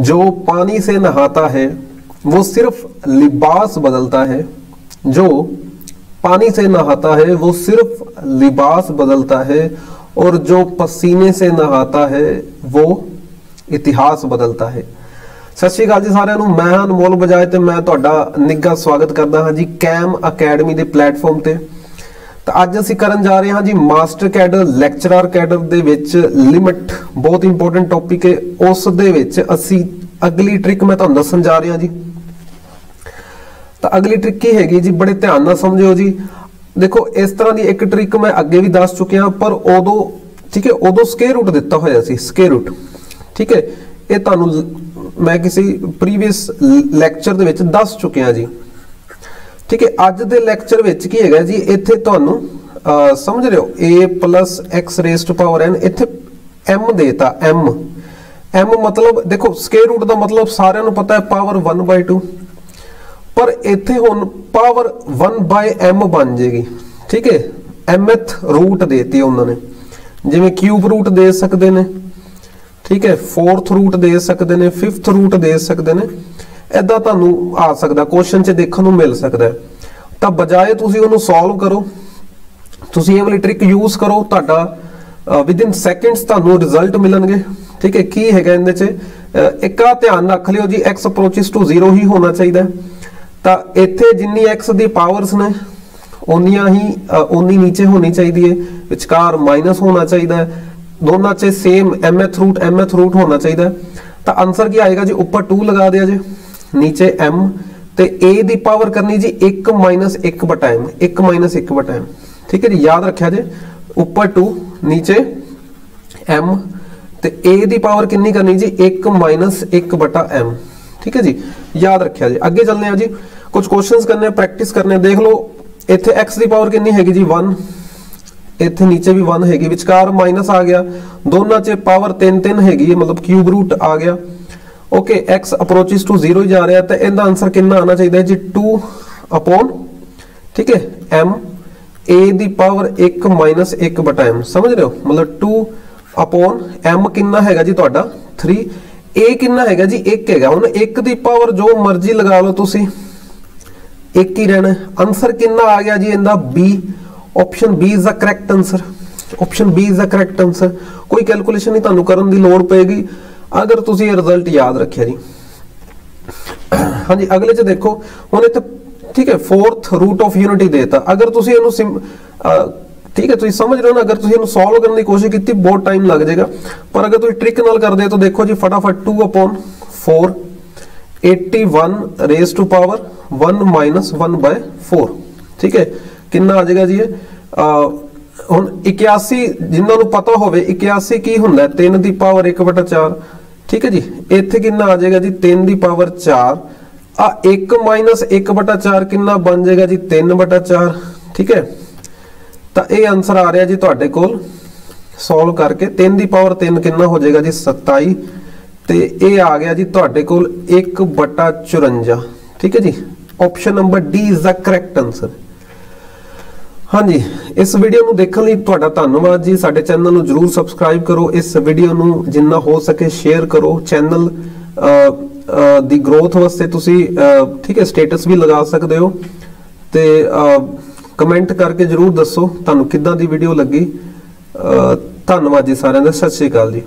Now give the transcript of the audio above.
जो पानी से नहाता है वो सिर्फ लिबास बदलता है जो पानी से नहाता है वो सिर्फ लिबास बदलता है और जो पसीने से नहाता है वो ਇਤਿਹਾਸ ਬਦਲਦਾ ਹੈ ਸਤਿ ਸ਼੍ਰੀ ਅਕਾਲ ਜੀ ਸਾਰਿਆਂ ਨੂੰ ਮੈਂ ਹਾਂ ਅਨਮੋਲ ਬਜਾਏ ਤੇ ਮੈਂ ਤੁਹਾਡਾ ਨਿੱਘਾ ਸਵਾਗਤ ਕਰਦਾ ਹਾਂ ਜੀ ਕੈਮ ਅਕੈਡਮੀ ਦੇ ਪਲੇਟਫਾਰਮ ਤੇ ਤਾਂ ਅੱਜ ਅਸੀਂ ਕਰਨ ਜਾ ਰਹੇ ਹਾਂ ਜੀ ਮਾਸਟਰ ਕੈਡਰ ਲੈਕਚਰਰ ਕੈਡਰ ਦੇ ਵਿੱਚ ਲਿਮਿਟ ਬਹੁਤ ਇੰਪੋਰਟੈਂਟ ਟੌਪਿਕ ਹੈ। ਉਸ ਦੇ ਵਿੱਚ ਅਸੀਂ ਅਗਲੀ ਟ੍ਰਿਕ ਮੈਂ ਤੁਹਾਨੂੰ ਦੱਸਣ ਜਾ ਰਿਹਾ ਜੀ। ਤਾਂ ਅਗਲੀ ਟ੍ਰਿਕ ਕੀ ਹੈਗੀ ਜੀ, ਬੜੇ ਧਿਆਨ ਨਾਲ ਸਮਝਿਓ ਜੀ। ਦੇਖੋ, ਇਸ ਤਰ੍ਹਾਂ ਦੀ ਇੱਕ ਟ੍ਰਿਕ ਮੈਂ ਅੱਗੇ ਵੀ ਦੱਸ ਚੁੱਕਿਆ, ਪਰ ਉਦੋਂ, ਠੀਕ ਹੈ, ਉਦੋਂ ਸਕੇਅਰ ਰੂਟ ਦਿੱਤਾ ਹੋਇਆ ਸੀ ਸਕੇਅਰ ਰੂਟ ਠੀਕ ਹੈ, ਇਹ ਤੁਹਾਨੂੰ ਮੈਂ ਕਿਸੇ ਪ੍ਰੀਵੀਅਸ ਲੈਕਚਰ ਦੇ ਵਿੱਚ ਦੱਸ ਚੁੱਕਿਆ ਜੀ। ਠੀਕ ਹੈ, ਅੱਜ ਦੇ ਲੈਕਚਰ ਵਿੱਚ ਕੀ ਹੈਗਾ ਜੀ, ਇੱਥੇ ਤੁਹਾਨੂੰ ਸਮਝ ਰਹੇ ਹੋ, a x raise to power n, ਇੱਥੇ m ਦੇਤਾ, m m ਮਤਲਬ, ਦੇਖੋ ਸਕੁਅਰ ਰੂਟ ਦਾ ਮਤਲਬ ਸਾਰਿਆਂ ਨੂੰ ਪਤਾ ਹੈ ਪਾਵਰ 1/2 ਪਰ ਇੱਥੇ ਹੁਣ ਪਾਵਰ 1/m ਬਣ ਜੇਗੀ, ਠੀਕ ਹੈ, mth ਰੂਟ ਦੇਤੀ ਉਹਨਾਂ ਨੇ। ਜਿਵੇਂ ਕਿਊਬ ਰੂਟ ਦੇ ਸਕਦੇ ਨੇ, ਠੀਕ ਹੈ 4th ਰੂਟ ਦੇ ਸਕਦੇ ਨੇ 5th ਰੂਟ ਦੇ ਸਕਦੇ ਨੇ। ਐਦਾਂ ਤੁਹਾਨੂੰ ਆ ਸਕਦਾ ਕੁਐਸਚਨ 'ਚ ਦੇਖਣ ਨੂੰ ਮਿਲ ਸਕਦਾ। ਤਾਂ ਬਜਾਏ ਤੁਸੀਂ ਉਹਨੂੰ ਸੋਲਵ ਕਰੋ ਤੁਸੀਂ ਇਹ ਵਾਲੀ ਟ੍ਰਿਕ ਯੂਜ਼ ਕਰੋ ਤੁਹਾਡਾ ਵਿਦਿਨ ਸੈਕਿੰਡਸ ਤੁਹਾਨੂੰ ਰਿਜ਼ਲਟ ਮਿਲਣਗੇ। ਠੀਕ ਹੈ ਕੀ ਹੈਗਾ ਇਹਦੇ 'ਚ? ਅਹ, ਇੱਕ ਧਿਆਨ ਰੱਖ ਲਿਓ ਜੀ x ਅਪਰੋਚਸ ਟੂ 0 ਹੀ ਹੋਣਾ ਚਾਹੀਦਾ। ਤਾਂ ਇੱਥੇ ਜਿੰਨੀ x ਦੀ ਪਾਵਰਸ ਨੇ ਉਨੀਆਂ ਹੀ ਉਨੀ ਨੀਚੇ ਹੋਣੀ ਚਾਹੀਦੀ ਹੈ ਵਿਚਕਾਰ ਮਾਈਨਸ ਹੋਣਾ ਚਾਹੀਦਾ। ਦੋਨਾਂ 'ਚ same mth root mth root ਹੋਣਾ ਚਾਹੀਦਾ। ਤਾਂ ਆਨਸਰ ਕੀ ਆਏਗਾ ਜੀ? ਉੱਪਰ 2 ਲਗਾ ਦਿਆ ਜੀ। ਨੀਚੇ m ਤੇ a ਦੀ ਪਾਵਰ ਕਰਨੀ ਜੀ 1 1 ਬਟਾ m 1 1 ਬਟਾ m ਠੀਕ ਹੈ ਜੀ, ਯਾਦ ਰੱਖਿਆ ਜੇ, ਉੱਪਰ 2 ਨੀਚੇ m ਤੇ a ਦੀ ਪਾਵਰ ਕਿੰਨੀ ਕਰਨੀ ਜੀ? 1 1 m ਠੀਕ ਹੈ ਜੀ, ਯਾਦ ਰੱਖਿਆ ਜੀ। ਅੱਗੇ ਚੱਲਦੇ ਆ ਜੀ ਕੁਝ ਕੁਐਸਚਨਸ ਕਰਨੇ ਪ੍ਰੈਕਟਿਸ ਕਰਨੇ। ਦੇਖ ਲਓ, ਇੱਥੇ x ਦੀ ਪਾਵਰ ਕਿੰਨੀ ਹੈਗੀ ਜੀ? 1 ਇੱਥੇ ਨੀਚੇ ਵੀ 1 ਹੈਗੀ। ਵਿਚਕਾਰ ਮਾਈਨਸ ਆ ਗਿਆ। ਦੋਨਾਂ 'ਚ ਪਾਵਰ 3 3 ਹੈਗੀ ਹੈ, ਮਤਲਬ ਕਿਊਬ ਰੂਟ ਆ ਗਿਆ। ਓਕੇ x ਅਪਰੋਚਸ ਟੂ 0 ਹੀ ਜਾ ਰਿਹਾ ਤਾਂ ਇਹਦਾ ਆਨਸਰ ਕਿੰਨਾ ਆਣਾ ਚਾਹੀਦਾ ਜੀ? 2 ਅਪੋਨ ਠੀਕ ਹੈ, m, a ਦੀ ਪਾਵਰ 1 1 ਬਟਾ m ਸਮਝ ਰਹੇ ਹੋ? ਮਤਲਬ 2 ਅਪੋਨ m ਕਿੰਨਾ ਹੈਗਾ ਜੀ ਤੁਹਾਡਾ? 3 a ਕਿੰਨਾ ਹੈਗਾ ਜੀ? 1 ਹੈਗਾ। ਹੁਣ 1 ਦੀ ਪਾਵਰ ਜੋ ਮਰਜ਼ੀ ਲਗਾ ਲਓ ਤੁਸੀਂ। ਇੱਕ ਹੀ ਰਹਿਣਾ ਆਨਸਰ ਕਿੰਨਾ ਆ ਗਿਆ ਜੀ ਇਹਦਾ? B option B is the correct answer option B is the correct answer ਕੋਈ ਕੈਲਕੂਲੇਸ਼ਨ ਨਹੀਂ ਤੁਹਾਨੂੰ ਕਰਨ ਦੀ ਲੋੜ ਪਏਗੀ। ਅਗਰ ਤੁਸੀਂ ਇਹ ਰਿਜ਼ਲਟ ਯਾਦ ਰੱਖਿਆ ਜੀ। ਹਾਂਜੀ, ਅਗਲੇ ਚ ਦੇਖੋ, ਹੁਣ ਇੱਥੇ ਠੀਕ ਹੈ 4th ਰੂਟ ਆਫ ਯੂਨਿਟੀ ਦੇਤਾ। ਅਗਰ ਤੁਸੀਂ ਇਹਨੂੰ ਠੀਕ ਹੈ, ਤੁਸੀਂ ਸਮਝ ਰਹੇ ਹੋ ਨਾ, ਅਗਰ ਤੁਸੀਂ ਇਹਨੂੰ ਸੋਲਵ ਕਰਨ ਦੀ ਕੋਸ਼ਿਸ਼ ਕੀਤੀ, ਬਹੁਤ ਟਾਈਮ ਲੱਗ ਜਾਏਗਾ। ਪਰ ਅਗਰ ਤੁਸੀਂ ਟ੍ਰਿਕ ਨਾਲ ਕਰਦੇ ਹੋ, ਤਾਂ ਦੇਖੋ ਜੀ, ਫਟਾਫਟ 2 4 81 ਰੇਜ਼ ਟੂ ਪਾਵਰ 1 1 ਬਾਈ 4 ਠੀਕ ਹੈ, ਕਿੰਨਾ ਆ ਜਾਏਗਾ ਜੀ ਇਹ? ਹੁਣ 81 ਜਿਨ੍ਹਾਂ ਨੂੰ ਪਤਾ ਹੋਵੇ 81 ਕੀ ਹੁੰਦਾ ਹੈ? 3 ਦੀ ਪਾਵਰ 1/4 ਠੀਕ ਹੈ ਜੀ, ਇੱਥੇ ਕਿੰਨਾ ਆ ਜਾਏਗਾ ਜੀ 3 ਦੀ ਪਾਵਰ 4 ਆ 1 1/4 ਕਿੰਨਾ ਬਣ ਜਾਏਗਾ ਜੀ 3/4 ਠੀਕ ਹੈ। ਤਾਂ ਇਹ ਆਨਸਰ ਆ ਰਿਹਾ ਜੀ ਤੁਹਾਡੇ ਕੋਲ। ਸੋਲਵ ਕਰਕੇ 3 ਦੀ ਪਾਵਰ 3 ਕਿੰਨਾ ਹੋ ਜਾਏਗਾ ਜੀ 27 ਤੇ ਇਹ ਆ ਗਿਆ ਜੀ ਤੁਹਾਡੇ ਕੋਲ 1/54 ਠੀਕ ਹੈ ਜੀ। Option number D is the correct answer ਹਾਂਜੀ, ਇਸ ਵੀਡੀਓ ਨੂੰ ਦੇਖਣ ਲਈ ਤੁਹਾਡਾ ਧੰਨਵਾਦ ਜੀ। ਸਾਡੇ ਚੈਨਲ ਨੂੰ ਜਰੂਰ ਸਬਸਕ੍ਰਾਈਬ ਕਰੋ। ਇਸ ਵੀਡੀਓ ਨੂੰ ਜਿੰਨਾ ਹੋ ਸਕੇ ਸ਼ੇਅਰ ਕਰੋ। ਚੈਨਲ ਦੀ ਗਰੋਥ ਵਾਸਤੇ ਤੁਸੀਂ ਠੀਕ ਹੈ ਸਟੇਟਸ ਵੀ ਲਗਾ ਸਕਦੇ ਹੋ। ਤੇ ਕਮੈਂਟ ਕਰਕੇ ਜਰੂਰ ਦੱਸੋ ਤੁਹਾਨੂੰ ਕਿੱਦਾਂ ਦੀ ਵੀਡੀਓ ਲੱਗੀ। ਧੰਨਵਾਦ ਜੀ ਸਾਰਿਆਂ ਦਾ। ਸਤਿ ਸ਼੍ਰੀ ਅਕਾਲ ਜੀ।